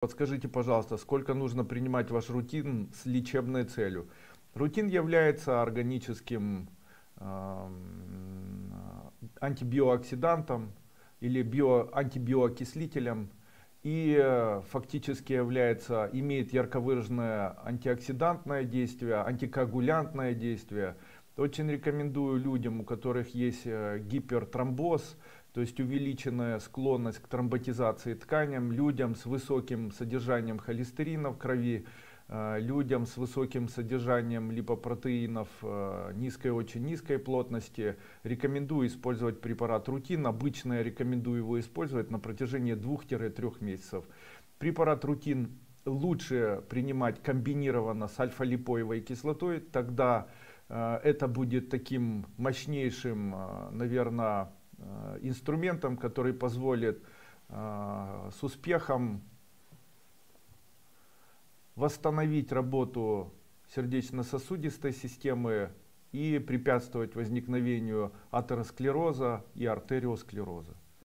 Подскажите, пожалуйста, сколько нужно принимать ваш рутин с лечебной целью? Рутин является органическим э, антибиооксидантом или био, антибиоокислителем и э, фактически является, имеет ярко выраженное антиоксидантное действие, антикоагулянтное действие. Очень рекомендую людям, у которых есть э, гипертромбоз, то есть увеличенная склонность к тромботизации тканям, людям с высоким содержанием холестерина в крови, э, людям с высоким содержанием липопротеинов э, низкой, очень низкой плотности. Рекомендую использовать препарат Рутин. Обычно я рекомендую его использовать на протяжении 2-3 месяцев. Препарат Рутин лучше принимать комбинированно с альфа-липоевой кислотой. Тогда э, это будет таким мощнейшим, наверное, инструментом, который позволит э, с успехом восстановить работу сердечно-сосудистой системы и препятствовать возникновению атеросклероза и артериосклероза.